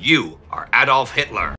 You are Adolf Hitler.